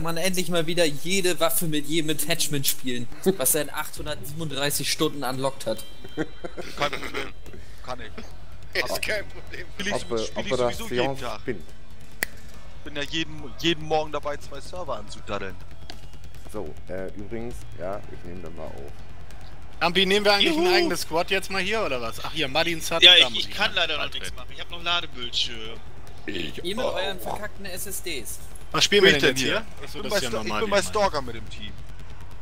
man endlich mal wieder jede Waffe mit jedem Attachment spielen, was er in 837 Stunden unlockt hat. Kein Problem. Kann ich. Ist kein Problem. Spiel ich, Ob, spiel ob ich sowieso jeden Tag. bin. bin ja jeden, jeden Morgen dabei, zwei Server anzudaddeln. So, äh, übrigens, ja, ich nehme dann mal auf. Ampi, nehmen wir eigentlich Juhu. ein eigenes Squad jetzt mal hier oder was? Ach hier, Martins hat. Ja, ich, ich kann leider noch nichts machen. Ich habe noch Ladebildschirm. Ihr mit euren verkackten SSDs. Was spielen wir denn denn jetzt hier? hier? Bin, das bei, ist ja Sto- ich normal. bin bei Stalker mit dem Team.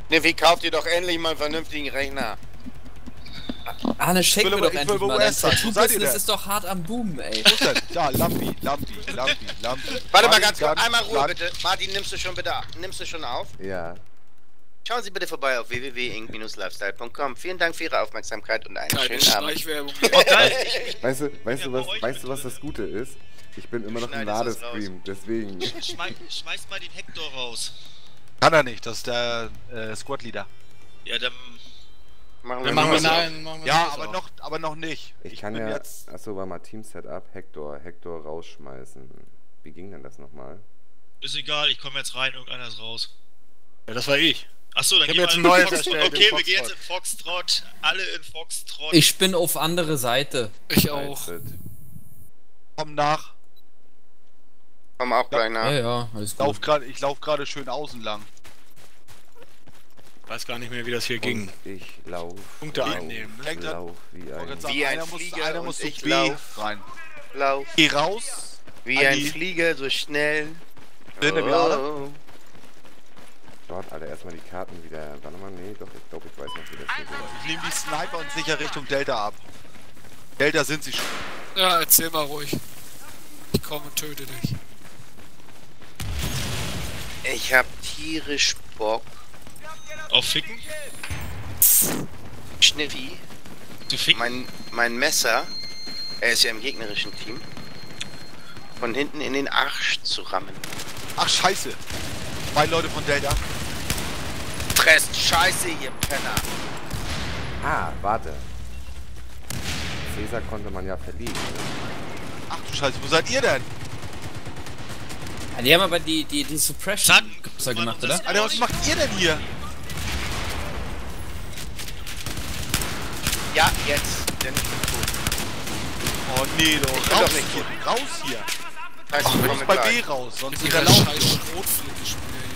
Ne, wie kauft ihr doch endlich mal einen vernünftigen Rechner? Arne, schenk mir doch ich endlich mal. Dein Tattoo-Business denn? ist doch hart am Boomen, ey. Wo ist denn? Da, Lampi, Lampi, Lampi, Lampi. Warte mal Martin, ganz kurz, einmal Ruhe bitte. Martin, nimmst du schon bitte nimmst du schon auf? Ja, Schauen Sie bitte vorbei auf www.ink-lifestyle.com. Vielen Dank für Ihre Aufmerksamkeit und einen Keine schönen Abend. Weißt du, weißt du was, weißt du was das. Gute ist? Ich bin immer noch im Ladestream, deswegen. Schmeiß, schmeiß mal den Hector raus. Kann er nicht, das ist der äh, Squad-Leader. Ja, dann. Machen Dann wir machen wir nein, machen wir Ja, aber auch. noch, aber noch nicht. Ich, kann bin ja, jetzt. achso, war mal Team-Setup, Hector, Hector rausschmeißen. Wie ging denn das nochmal? Ist egal, ich komme jetzt rein, irgendeiner ist raus. Ja, das war ich. Achso, dann Ich gehen wir jetzt in ein neues Foxtrot. Okay, wir gehen jetzt in Foxtrot. Alle in Foxtrot. Ich bin auf andere Seite. Ich auch. Komm nach. Komm auch gleich nach. Ja, ja, alles Lauf gut. grad, ich lauf gerade schön außen lang. Weiß gar nicht mehr, wie das hier ging. Und ich lauf, Punkte lauf, einnehmen, ne? Lauf wie ein... sagen, Wie ein einer muss, Flieger einer und muss ich B lauf. rein. Lauf Geh raus. wie ein. Flieger, so schnell. Lader. Oh. Dort, Alter, erstmal die Karten wieder... Warte mal, nee, doch, ich glaube, ich weiß noch, wie das hier geht. Ich nehme die Sniper und sicher Richtung Delta ab. Delta sind sie schon. Ja, erzähl mal ruhig. Ich komme und töte dich. Ich hab tierisch Bock. Auf Ficken? Schniffi, Du Ficken? mein, mein Messer, er ist ja im gegnerischen Team, von hinten in den Arsch zu rammen. Ach scheiße. Zwei Leute von Delta. Fresst Scheiße, ihr Penner. Ah, warte. Caesar konnte man ja verlieren. Ne? Ach du Scheiße, wo seid ihr denn? Ah, Die haben aber die, die, die Suppression größer gemacht, oder? Alter, was macht ihr denn hier? Ja, jetzt, denn ich bin tot. Oh nee, doch. Ich Raus doch nicht hier. Raus hier. Heißt, Ach, ich komme bei B raus, sonst Mit ist der dieser Lauf. scheiß Schrotflinte spielen.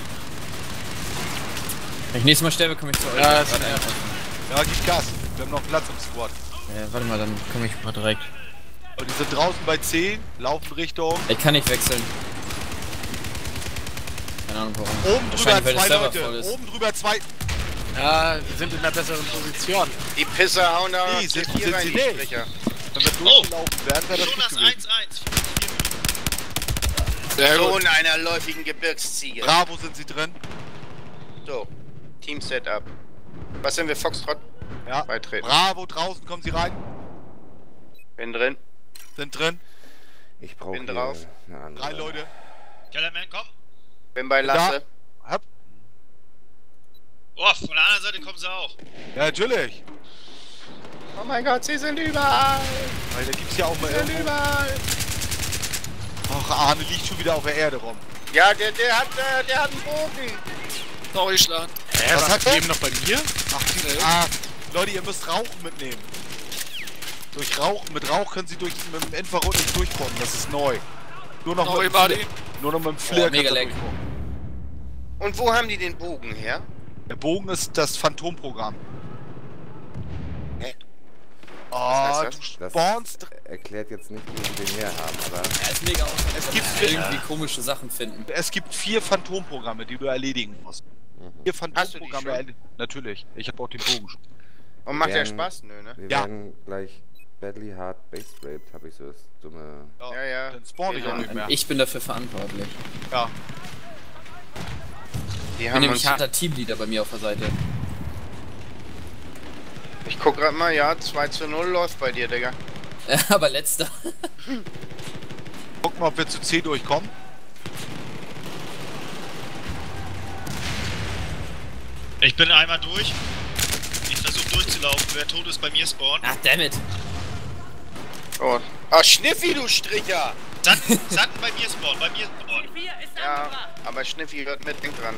Wenn ich nächstes Mal sterbe, komme ich zu euch. Ja, nervt. Ja, gib Gas. Wir haben noch Platz im Squad. ja, warte mal, dann komme ich mal direkt. Und die sind draußen bei C, laufen Richtung. Ich kann nicht wechseln. Keine Ahnung warum. Oben drüber zwei Leute. Oben drüber zwei. Ja, wir sind in einer besseren Position. Die Pisser hauen da Nee, sind- hier sind rein, sie die nicht. Wenn wir durchgelaufen wären, wäre das gut Jonas gewesen. 1-1. Sehr So gut. in einer läufigen Gebirgsziege. Bravo sind sie drin. So, Team Setup. Was sind wir, Foxtrot? Ja. Beitreten. Bravo, draußen kommen sie rein. Bin drin. Sind drin. Ich brauche Bin drauf. Drei Leute. Kellerman, komm. Bin bei Lasse. Hopp. Oh, von der anderen Seite kommen sie auch. Ja, natürlich. Oh mein Gott, sie sind überall. Weil da gibt's ja auch mal Sie sind irgendwo. überall. Ach, Arne liegt schon wieder auf der Erde rum. Ja, der, der hat, äh, der hat einen Bogen. Sorry, Schlan. Hä, Was was hat der? eben noch bei mir? Ach, die, Nee. ah, Leute, ihr müsst Rauch mitnehmen. Durch Rauch, mit Rauch können sie durch, mit dem Infrarot nicht durchkommen. Das ist neu. Nur noch Sorry, mit dem. Flair. Nur noch mit dem Flair Oh, mega durchkommen. Und wo haben die den Bogen her? Der Bogen ist das Phantomprogramm. Hä? Oh, heißt du Das spawnst. erklärt jetzt nicht, wie wir den herhaben, aber Ja, ist mega aus. Es gibt irgendwie komische Sachen finden. Es gibt vier Phantomprogramme, die du erledigen musst. Vier du die Phantomprogramme. Natürlich. Ich habe auch den Bogen schon. Und macht Werden- Spaß? Nö, ne? wir Ja. werden gleich Badly Hard Base Raped, habe ich so das dumme... Ja, ja. Dann spawn ich auch nicht mehr. Ich bin dafür verantwortlich. Ja. Die haben nämlich uns. harter Teamleader bei mir auf der Seite. Ich guck grad mal, ja, 2 zu 0 läuft bei dir, Digga. Aber letzter. Guck mal, ob wir zu C durchkommen. Ich bin einmal durch. Ich versuche durchzulaufen. Wer tot ist, bei mir spawnen. Ach, dammit. Oh. Ah, Schniffi, du Stricher! Sanden, Sanden bei mir spawnen, bei mir spawnen. Ja, aber Schniffi hört mit, dran.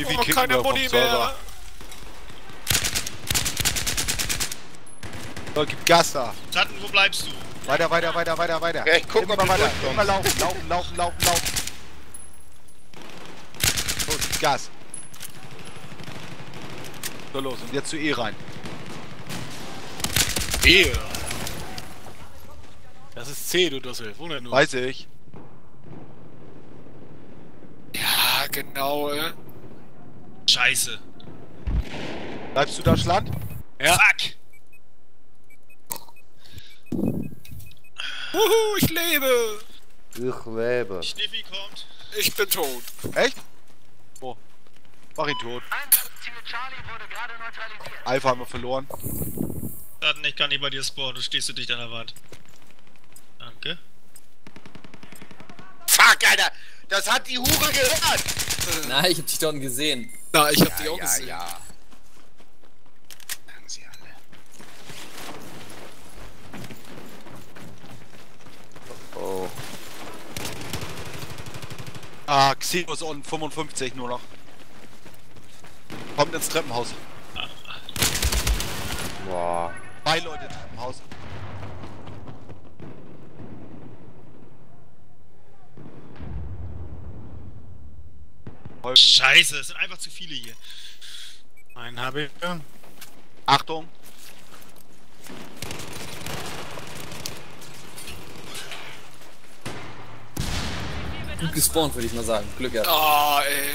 Wie viel Oh, keine wir vom Muni Server? mehr. So, gib Gas da. Sanden, wo bleibst du? Weiter, weiter, weiter, weiter, weiter. Ja, ich guck, du weiter. Immer laufen, laufen, laufen, laufen, laufen. So, gib Gas. So, los. Und jetzt zu E rein. Ehe. Das ist C, du Dussel. Wundert nur. Weiß ich. Ja, genau, äh. Scheiße. Bleibst du da, Schland? Ja. Fuck! Wuhu, ich lebe! Ich lebe. Schniffi kommt. Ich bin tot. Echt? Oh. Mach ihn tot. Alpha haben wir verloren. Sanden, ich kann nicht bei dir spawnen, du stehst du dicht an der Wand. Danke. Fuck, Alter! Das hat die Hure gehört! Nein, ich hab dich da unten gesehen. Na, ich hab die auch gesehen. Sagen sie alle. Oh. Ah, Xenos on 55 nur noch. Kommt ins Treppenhaus. Boah. Zwei Leute im Treppenhaus. Holpen. Scheiße, es sind einfach zu viele hier. Einen habe ich. Achtung. Gut gespawnt, würde ich mal sagen. Glück gehabt. Ah, ey.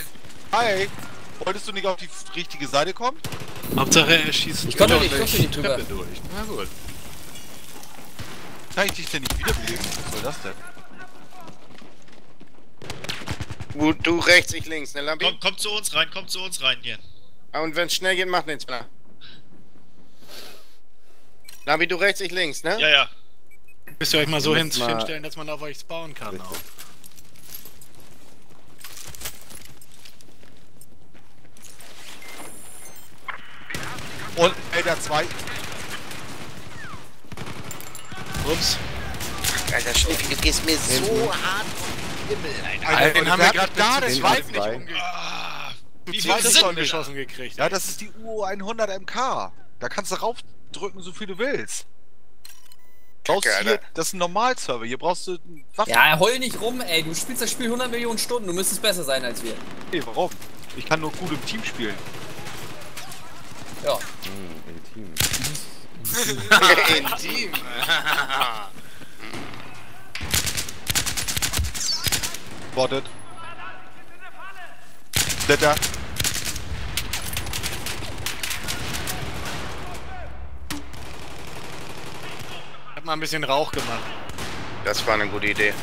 Hi. Wolltest du nicht auf die richtige Seite kommen? Hauptsache er schießt. Ich konnte genau nicht, ich durch konnte nicht die drüber. Treppe durch. Na gut. Kann ich dich denn nicht wiederbeleben? Was soll das denn? Du, du rechts, ich links, ne Lampi? Komm, komm zu uns rein, komm zu uns rein hier. Ah, Und wenn es schnell geht, macht nichts mehr. Lampi, du rechts, ich links, ne? Ja, ja. Müsst ihr euch mal so hin mal- hinstellen, dass man auf euch spawnen kann Richtig. auch. Und Elder 2. Ups. Alter, Schniffi, du gehst mir so hart Himmel, Alter. Alter, den haben wir gerade da zweiten zweit nicht zwei. umge... Ah, Wie viel sind geschossen gekriegt? Ja, das ist die UO100 MK. Da kannst du raufdrücken, so viel du willst. Brauchst Kacke, hier, das ist ein Normalserver. Hier brauchst du Waffen. Ja, heul nicht rum, ey. Du spielst das Spiel 100 Millionen Stunden. Du müsstest besser sein als wir. Nee, warum? Ich kann nur gut im Team spielen. Ja. Hm, intim. Intim. Spotted. Blätter. Ich hab mal ein bisschen Rauch gemacht. Das war eine gute Idee.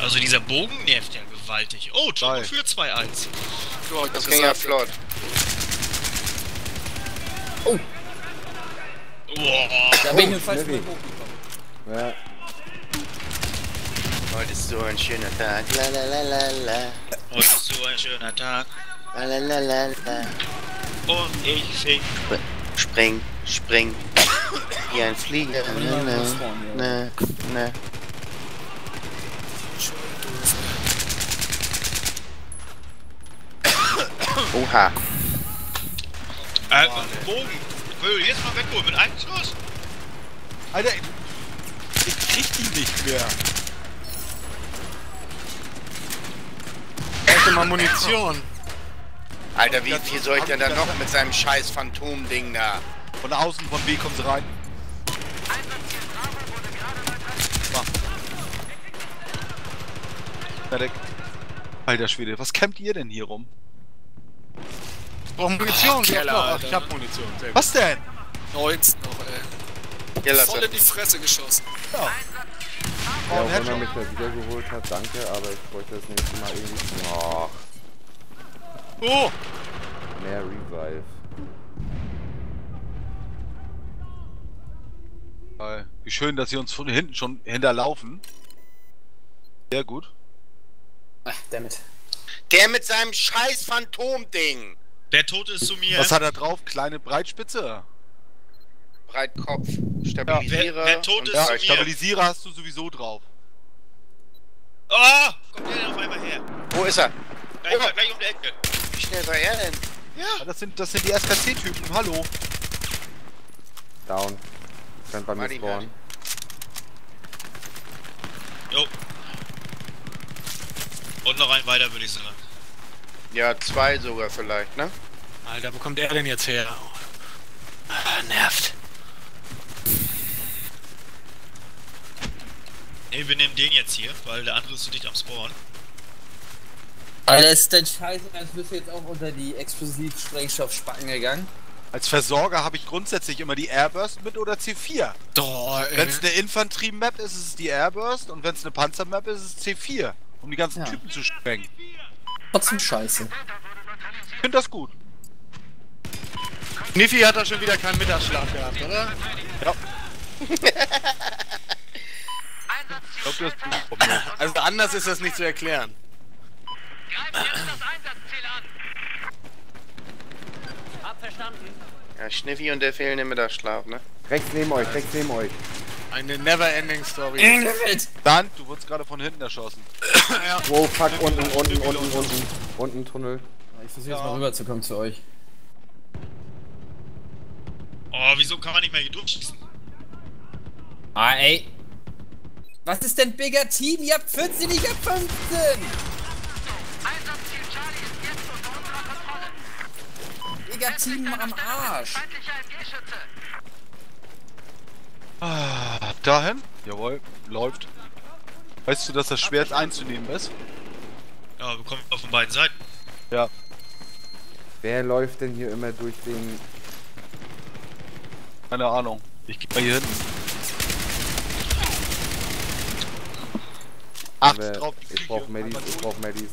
Also dieser Bogen nervt ja gewaltig. Oh, Jumbo für 2-1. Ja, Das ging ja flott. Boah. Da bin ich mit dem falschen. Weg hochgekommen. Ja. Heute ist so ein schöner Tag. La la la la la. Heute ist so ein schöner Tag. La la la la la. Und ich sing. Spring, spring. Wie ein Flieger. Na, na, na, na. Oha. Äh, Bogen. Will jetzt mal wegholen mit einem Schuss. Alter, ich krieg die nicht mehr. Erst mal Munition. Alter, wie viel soll ich denn da noch mit seinem scheiß Phantom-Ding da? Von außen, von B kommen sie rein. Fertig. Alter Schwede, was campt ihr denn hier rum? Brauchen Munition. Ach, ja, Keller, Alter. ich hab Munition. Sehr gut. Was denn? 19 noch, ey. Ja, lass Voll in die Fresse geschossen. Ja, Ja, oh, auch wenn er mich da wiedergeholt hat, danke, aber ich bräuchte das nächste Mal irgendwie. Oh, Oh! mehr Revive. Wie schön, dass sie uns von hinten schon hinterlaufen. Sehr gut. Ach, damit. Der mit seinem scheiß Phantom-Ding. Wer tot ist zu mir. Was hat er drauf? Kleine Breitspitze? Breitkopf. Stabilisierer. Wer- wer tot ist, Ja, zu mir. Stabilisierer hast du sowieso drauf. Oh! Kommt der denn auf einmal her? Wo ist er? Gleich, gleich um die Ecke. Wie schnell war er denn? Ja, das sind, das sind die SKC-Typen. Hallo. Down. Könnt bei mir spawnen. Jo. Und noch ein weiter, würde ich sagen. Ja, zwei sogar vielleicht, ne? Alter, wo kommt er denn jetzt her? Ah, nervt. Ne, wir nehmen den jetzt hier, weil der andere ist zu dicht am Spawn. Alter, ist denn scheiße, als bist du jetzt auch unter die Explosivsprengstoffspacken gegangen? Als Versorger habe ich grundsätzlich immer die Airburst mit oder C4. Doch, ey. Wenn es eine Infanterie-Map ist, ist es die Airburst und wenn es eine Panzer-Map ist, ist es C4. Um die ganzen Ja. Typen zu sprengen. Trotzdem scheiße. Ich finde das gut. Niffi hat doch schon wieder keinen Mittagsschlaf gehabt, oder? Ja. ich glaube, du hast Blut von mir. Also anders ist das nicht zu erklären. Ja, Schniffi und der fehlende Mittagsschlaf, ne? Rechts neben euch, rechts neben euch. Eine never-ending Story. Dan, du wurdest gerade von hinten erschossen. Wow, fuck, unten, unten, unten, unten. Unten Tunnel. Ich versuche jetzt mal rüberzukommen zu euch. Oh, wieso kann man nicht mehr hier durchschießen? Ah, ey. Was ist denn bigger Team? Ihr habt 14, ich hab 15! Bigger Team am Arsch. Ah, dahin? Jawohl, läuft. Weißt du, dass das schwer einzunehmen ist? Ja, wir kommen auf von beiden Seiten. Ja. Wer läuft denn hier immer durch den... Keine Ahnung. Ich geh mal hier hinten. Acht Wer, drauf. ich brauch Medis, ich brauch Medis.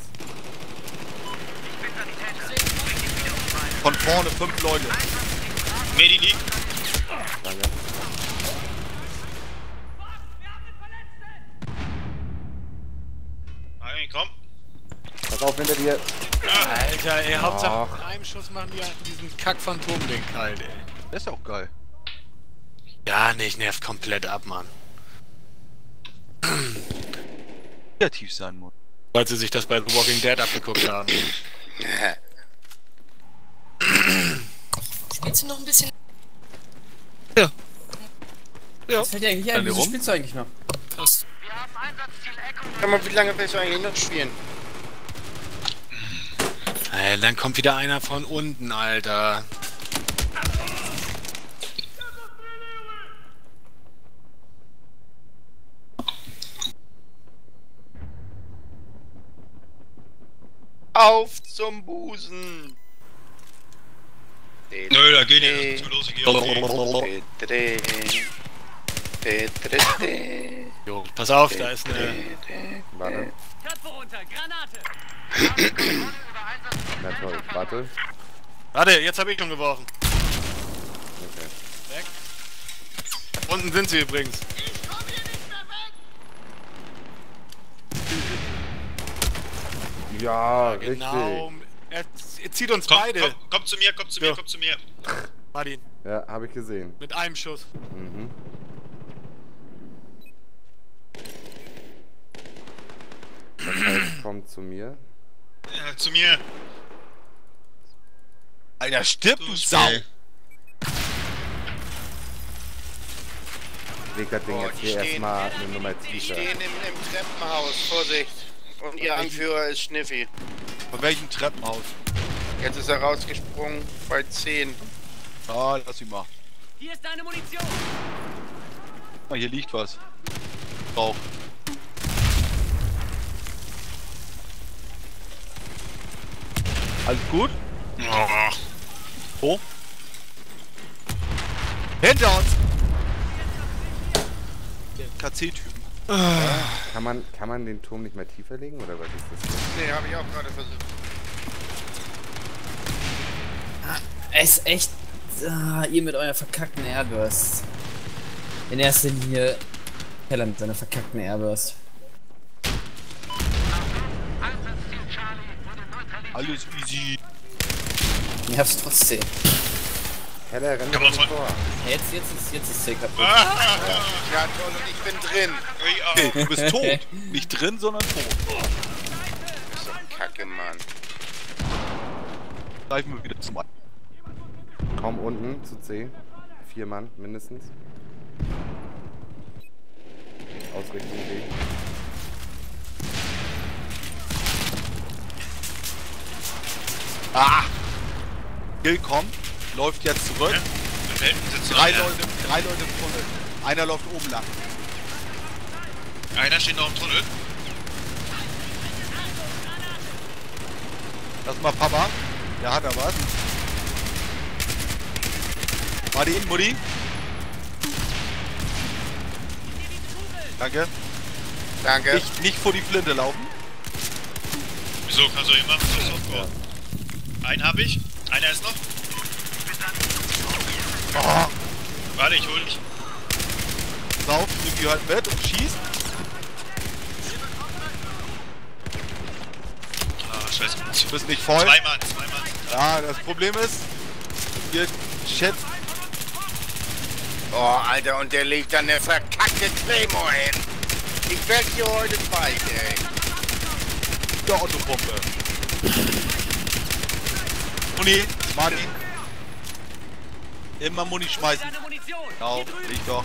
Von vorne fünf Leute. Medi liegt. Danke. Hinter dir. Alter, ey, Hauptsache Ach. mit einem Schuss machen die halt diesen Kack-Phantom-Ding kalt, ey. Das ist ja auch geil. Ja, nicht, nervt komplett ab, Mann. Kreativ sein muss. Weil sie sich das bei The Walking Dead abgeguckt haben. Spielst du noch ein bisschen? Was fällt dir eigentlich ein? Wieso spielst du eigentlich noch? Passt. Sag mal, wie lange willst du eigentlich noch spielen? Dann kommt wieder einer von unten, Alter. Auf zum Busen! Nö, da geht nicht. Los, ich geh. Jo, pass auf, da ist eine... Warte. Na toll, warte. Warte, jetzt habe ich schon geworfen. Okay. Unten sind sie übrigens. Ja, richtig. Genau. Er, er zieht uns Komm, beide. komm, komm zu mir, komm zu mir, komm zu mir. Martin, Ja, habe ich gesehen. mit einem Schuss. Mhm. Das heißt, kommt zu mir. Ja, zu mir. Alter, stirb du Sau! Das Ding Oh, jetzt hier erstmal eine Nummer Die stehen im, im Treppenhaus, Vorsicht. Und ihr Anführer ist Schniffi. Von welchem Treppenhaus? Jetzt ist er rausgesprungen bei 10. Ah, lass ihn mal. Hier ist deine Munition. Ah, hier liegt was. Rauch. Alles gut? Oh. Hinter uns! KC-Typen. Kann man, kann man den Turm nicht mehr tiefer legen oder was ist das? Nee, habe ich auch gerade versucht. Es ist echt. Ah, ihr mit eurer verkackten Airburst. In erster Linie. Keller mit seiner verkackten Airburst. Alles easy. Nervst trotzdem. Heller, renn Kann doch man nicht von- vor. Jetzt, jetzt ist, jetzt ist C kaputt. Ah, Ja, toll, und ich bin drin. Nee, auch. du bist tot. Nicht drin, sondern tot. So, Kacke, Mann. Greifen wir wieder zum Ein. Komm unten zu C. Vier Mann mindestens. Ausrichtung B. Ah! Gil kommt, läuft jetzt zurück. Ja. Drei einer. Leute, drei Leute im Tunnel. Einer läuft oben lang. Einer steht noch im Tunnel. Lass mal Papa. Da hat er was. Martin, Mutti. Danke. Danke. Nicht, nicht vor die Flinte laufen. Wieso kannst du jemanden so Softcore? Einen hab ich. Einer ist noch. Oh, Warte, ich hol dich. lauf, nimm die halt mit und schießt. Ah, scheiße. Du bist nicht voll. Zwei Mann, zwei Mann. Ja, das Problem ist, ihr schätzt. Oh, Alter, und der legt dann eine verkackte Claymore hin. Ich werd hier heute bald, ey. der Autopumpe. Muni, Martin. Immer Muni schmeißen. Genau, liegt doch.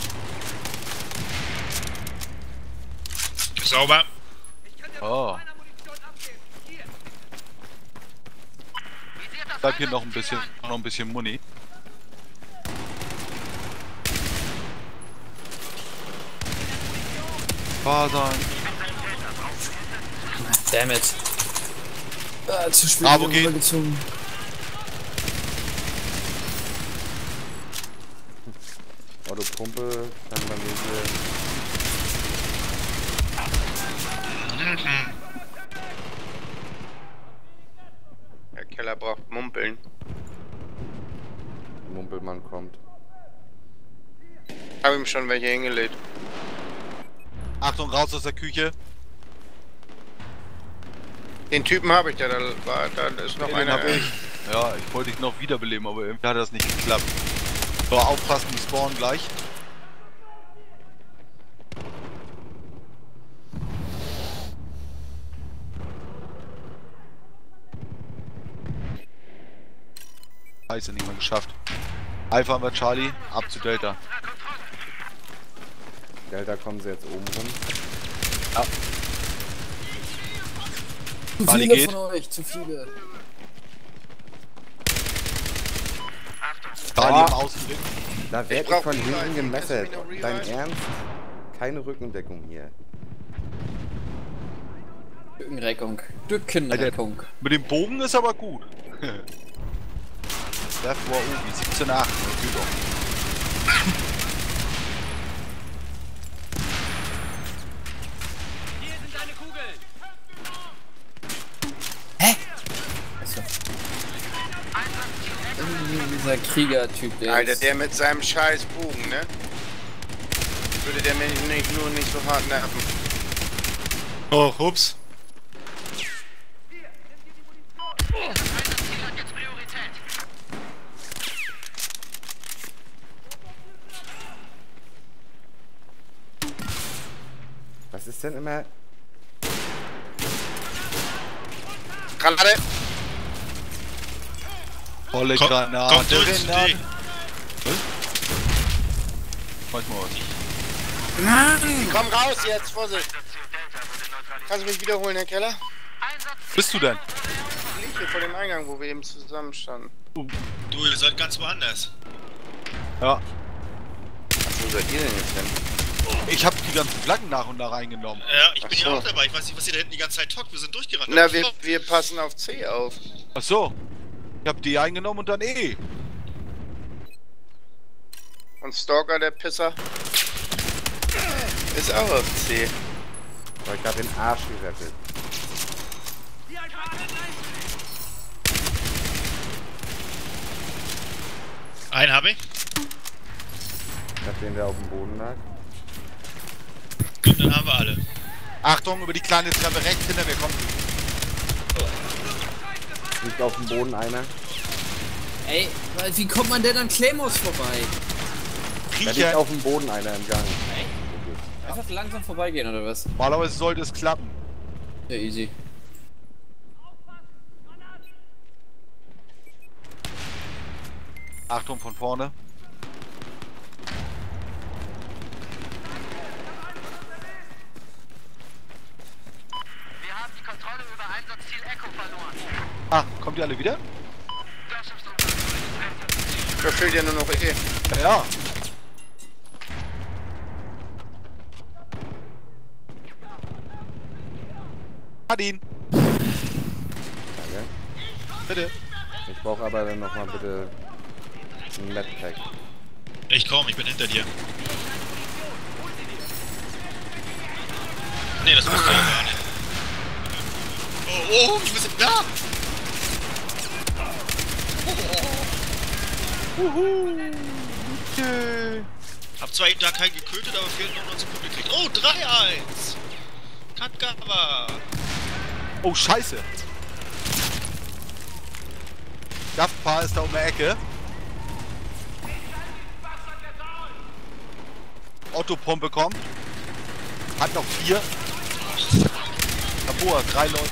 Sauber. Oh. Bleib hier noch ein bisschen, noch ein bisschen Muni. Fasern. Damn it. Ah, zu spät Bravo wieder geht. Autopumpe kann mir hier. Der Keller braucht Mumpeln. Mumpelmann kommt. Hab ihm schon welche hingelegt. Achtung, raus aus der Küche. Den Typen habe ich, der da war. Da ist noch Den einer. hab ich. Ja, ich wollte dich noch wiederbeleben, aber irgendwie hat das nicht geklappt. So, aufpassen, die spawnen gleich. Scheiße, nicht mal geschafft. Alpha haben wir Charlie, ab zu Delta. Delta kommen sie jetzt oben rum. Zu Charlie viele geht. von euch, zu viele. Charlie Ah. im Außenblick. Da werd ich brauch von hinten noch Dein? Ernst? Keine Rückendeckung hier. Rückenreckung. Rückenreckung. Mit dem Bogen ist aber gut. Der vor Ubi, 17 8. Geht doch. Achso. Irgendwie dieser Kriegertyp, der Alter, ist- der mit seinem scheiß Bogen, ne? Würde der mich nicht, nur nicht so hart nerven. Oh, ups. Was ist denn immer. Granate! Volle Komm, Granate. komm durch, steh. Schmeiß mal was. Komm raus jetzt, Vorsicht! Kannst du mich wiederholen, Herr Keller? Bist du denn? Ich hier vor dem Eingang, wo wir eben zusammen standen. Du, ihr seid ganz woanders. Ja. Wo seid ihr denn jetzt hin? Ich hab die ganzen Flaggen nach und nach eingenommen. Ja, ich bin Ach ja so. auch dabei. Ich weiß nicht, was ihr da hinten die ganze Zeit talkt. Wir sind durchgerannt. Na, wir, wir passen auf C auf. Ach so. Ich hab D eingenommen und dann E. Und Stalker, der Pisser, ist auch auf C. Ich hab den Arsch gerettet. Einen habe ich. Ich hab den, der auf dem Boden lag. Gut, dann haben wir alle. Achtung, über die kleine Treppe rechts hinter mir kommt. Liegt auf dem Boden einer. Ey, wie kommt man denn an Claymores vorbei? Da liegt Kriecher. auf dem Boden einer im Gang. Einfach langsam vorbeigehen oder was? Normalerweise sollte es klappen. Ja, easy. Achtung von vorne. Wir haben die Kontrolle über Einsatzziel Echo verloren. Ah, kommt ihr alle wieder? Da fehlt ja nur noch eh. Ja. Hat ihn. Danke. Bitte. Ich brauche aber dann nochmal bitte ein Medpack. Ich komm, ich bin hinter dir. Nee, das musst du ja gar nicht. Oh, oh, du bist da! Hab zwar eben da keinen getötet, aber fehlen noch 19 Punkte gekriegt. Oh, 3-1! Katgawa! Oh, scheiße. Daftpaar ist da um die Ecke. Otto Pumpe kommt. Hat noch vier. Labor, drei Leute.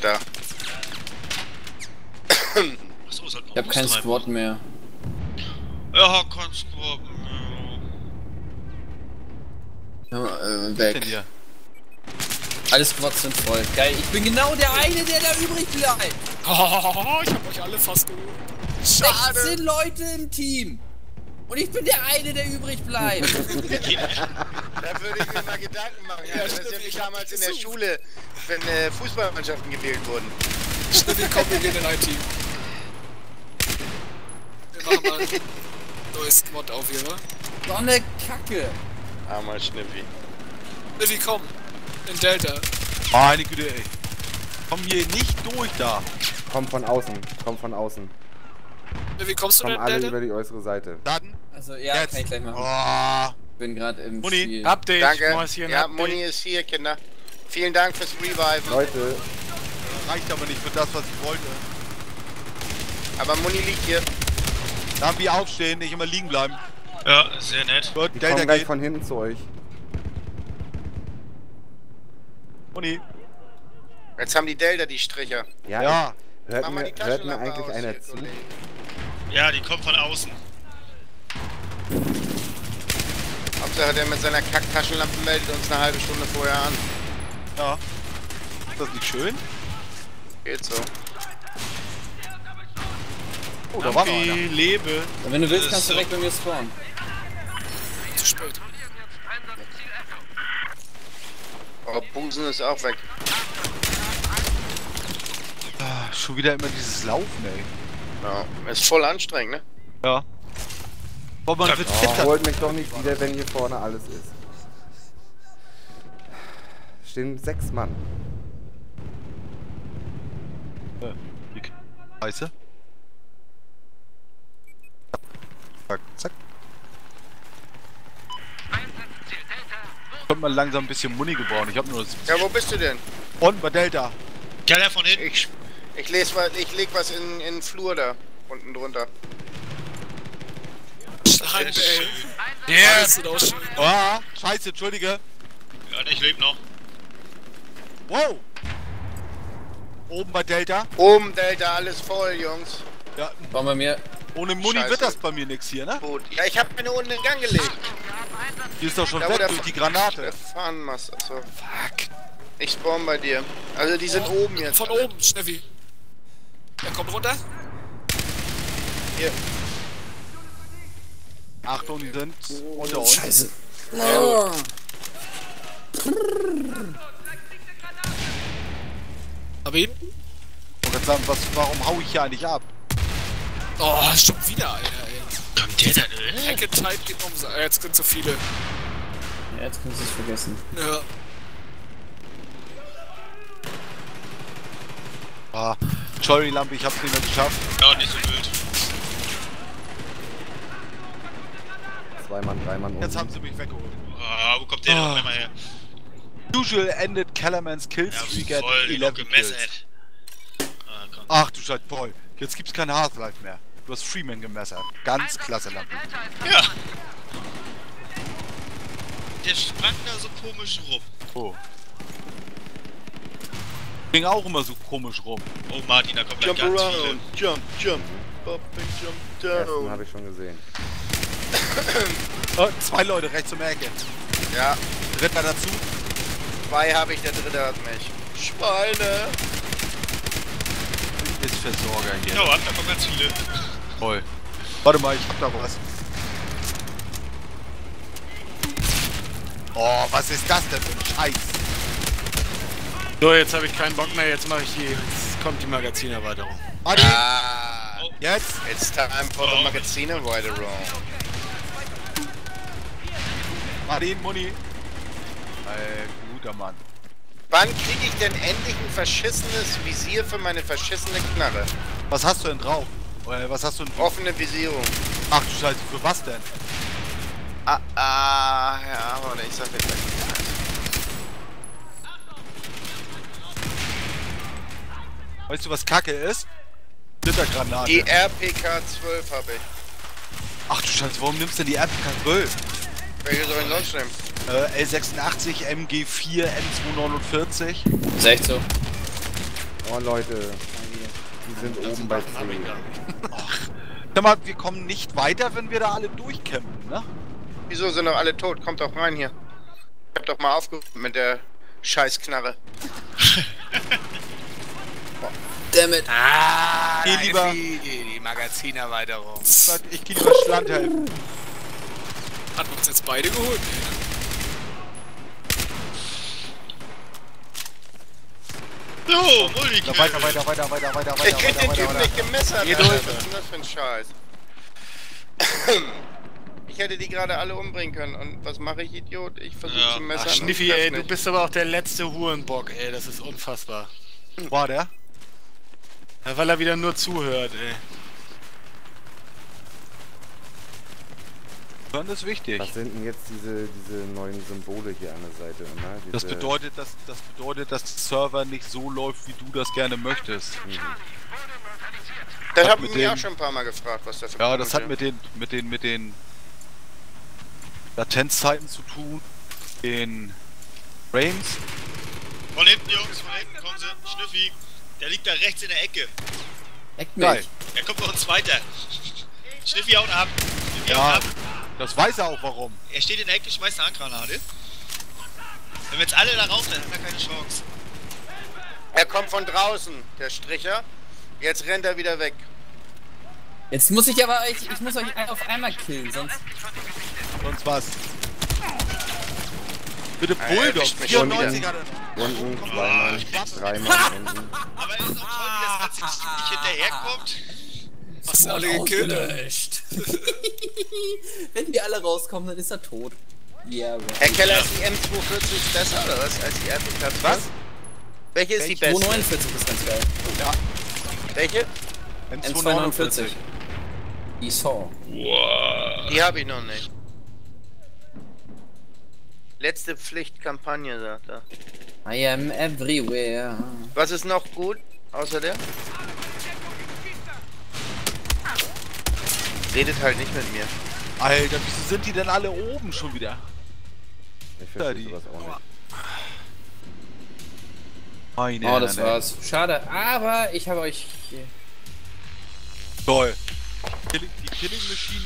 Da. Sollten Ich hab keinen Squad mehr. Ja, kein Squad. ja. Ja, äh, weg. Alle Squads sind voll. Geil, ich bin genau der eine, der da übrig bleibt. Oh, ich hab euch alle fast geholt. 16 Leute im Team. Und ich bin der eine, der übrig bleibt. Da würde ich mir mal Gedanken machen. Ja, das ist ja wie damals in der Schule, wenn äh, Fußballmannschaften gewählt wurden. Schnell, komm, wir gehen in ein Team. Machen mal ein neues Squad auf hier, wa? so eine Kacke. Armer Schnippi. Livy, komm. In Delta. Meine Güte, ey. Komm hier nicht durch da. Komm von außen, komm von außen. Livy, kommst du Kommen denn alle Delta? über die äußere Seite. Dann. Also ja, Jetzt. kann ich gleich machen. Oh. bin gerade im Muni, Spiel. Update, Danke. Mäuschen, Ja, Update. Moni ist hier, Kinder. Vielen Dank fürs Revival. Leute, Reicht aber nicht für das, was ich wollte. Aber Moni liegt hier. Wie aufstehen, nicht immer liegen bleiben. Ja, sehr nett. Gut, die Delta kommen gleich geht. von hinten zu euch. Moni. Jetzt haben die Delta die Stricher. Ja, Ja. hört mir, die hört mir Taschenlampe eigentlich aus einer zu? Ja, die kommt von außen. Hauptsache der mit seiner Kacktaschenlampe meldet uns eine halbe Stunde vorher an. Ja. Ist das nicht schön? Geht so. Oh, da war noch einer. lebe. Und wenn du willst, Das kannst du direkt bei mir spawnen. Zu spät. Oh, Busen ist auch weg. Ah, schon wieder immer dieses Laufen, ey. Ja, ist voll anstrengend, ne? Ja. Boah, man wird Oh, fitter. holt mich doch nicht wieder, wenn hier vorne alles ist. Stehen sechs Mann. Scheiße. Zack, zack. Kommt mal langsam ein bisschen Muni gebrauchen. Ich hab nur. Ja, wo bist du denn? Und bei Delta. Ja, der von hinten. Ich, ich lese was, ich leg was in, in den Flur da. Unten drunter. Schneiden, ey. Auch schön. Ah, scheiße, entschuldige. Ja, ich lebe noch. Wow. Oben bei Delta. Oben Delta, alles voll, Jungs. Ja, Bauen bei mir. Ohne Muni Scheiße. wird das bei mir nix hier, ne? Gut. Ja, ich hab mir unten in den Gang gelegt. Hier ist doch schon Da, weg der, durch die der Granate. Fahnenmast, achso. Fuck. Ich spawn bei dir. Also die sind oben jetzt. Von alle. oben, Schneffi. Ja, komm runter. Hier. Achtung, die sind unter uns. Scheiße. Aber ihn? Ich wollte sagen, was, warum hau ich hier eigentlich ab? Oh, schon wieder einer, ey. Kommt der denn? Äh? Hack and Type geht um. Ah, Jetzt sind zu viele. Ja, jetzt kannst du es vergessen. Ja. Ah, sorry Lampe, ich hab's nicht mehr geschafft. Ja, nicht so wild. Zwei Mann, drei Mann Jetzt haben sie mich weggeholt. Ah, wo kommt der denn Ah. auf einmal her? Usual ended Kellerman's kills. Ja, we get voll, die 11 noch kills. gemessert. Ach du Scheiße, Paul. Jetzt gibt's kein Half-Life mehr. Du hast Freeman gemessert. Ganz klasse Lampe. Ja. Der sprang da so komisch rum. Oh. Ging auch immer so komisch rum. Oh Martin, da kommt gleich Jump ganz around, jump, jump, up and jump Den down. habe ich schon gesehen. Oh, zwei Leute rechts um die Ecke. Ja, Dritter dazu. zwei habe ich, der dritte hat mich. Schweine! Ist Versorger viele. hier. Genau, ab, da kommen ganz viele. Toll. Warte mal, ich hab da was. Oh, was ist das denn für ein Scheiß? So, jetzt habe ich keinen Bock mehr, jetzt mache ich die. Jetzt kommt die Magazinerweiterung. Adi, Ah, jetzt? it's time for the magazine Erweiterung. Martin, Muni. Äh, guter Mann. Wann kriege ich denn endlich ein verschissenes Visier für meine verschissene Knarre? Was hast du denn drauf? Äh, was hast du denn? Offene Visierung. Ach du Scheiße, für was denn? Ah, ah, ja, warte, ich sag jetzt gleich. Weißt du, was Kacke ist? Zittergranate. Die RPK 12 habe ich. Ach du Scheiße, warum nimmst du denn die RPK 12? Welche soll ich sonst nehmen? Äh, L86, MG4, M249. Ist echt so. Oh Leute, die sind oben bei 10. Sag mal, wir kommen nicht weiter, wenn wir da alle durchkämpfen, ne? Wieso sind doch alle tot? Kommt doch rein hier. Ich hab doch mal aufgehört mit der Scheißknarre. Dammit. Ah, Geh lieber- die, die Magazinerweiterung. Ich geh lieber Schland helfen. Hat uns jetzt beide geholt. So, Multikill. Na, weiter, weiter, weiter, weiter, weiter, Ich weiter, krieg weiter, den Typen nicht gemessert. Geh durch. Was ist denn das für ein Scheiß? Ich hätte die gerade alle umbringen können. Und was mache ich, Idiot? Ich versuche Ja. zu messern. Ach, Schniffi, ey, du nicht. bist aber auch der letzte Hurenbock, ey, das ist unfassbar. War der? Weil er wieder nur zuhört, ey. Hören ist wichtig. Was sind denn jetzt diese, diese neuen Symbole hier an der Seite? Ne? Das bedeutet, dass, das bedeutet, dass der Server nicht so läuft, wie du das gerne möchtest. Das hat mich auch dem- schon ein paar Mal gefragt, was das für Ja, das hat mit den, mit den, mit den Latenzzeiten zu tun, den Frames. Von hinten, Jungs, von hinten kommen sie. Schnüffi, der liegt da rechts in der Ecke. Eckt Geil. mich. Da kommt noch ein zweiter. Schnüffi haut ab. Schnüffi Ja. haut ab. Das weiß er auch warum. Er steht in der Ecke, schmeißt eine Handgranate. Wenn wir jetzt alle da rausrennen, hat er keine Chance. Er kommt von draußen, der Stricher. Jetzt rennt er wieder weg. Jetzt muss ich aber euch, ich muss euch auf einmal killen, sonst. Sonst was. Bitte er Bulldog, erwischt mich schon 94 hat er. Unten, zwei Mann, drei Mann unten. Aber es ist auch toll, wie das ganze nicht hinterherkommt. Hast du alle gekillt? Wenn die alle rauskommen, dann ist er tot. Ja, yeah, Herr Keller, ist die M240 besser oder was als die RPK 12? Was? Welche ist die beste? 249 ist ganz geil. Welche? M249. Die Saw. Die habe ich noch nicht. Letzte Pflichtkampagne, sagt er. I am everywhere. Was ist noch gut, außer der? Redet halt nicht mit mir. Alter, wieso sind die denn alle oben schon wieder? Ich Ja, verstehe die- sowas auch nicht. Meine Oh, das war's. Schade, aber ich habe euch. Toll. Killing, die Killing Machine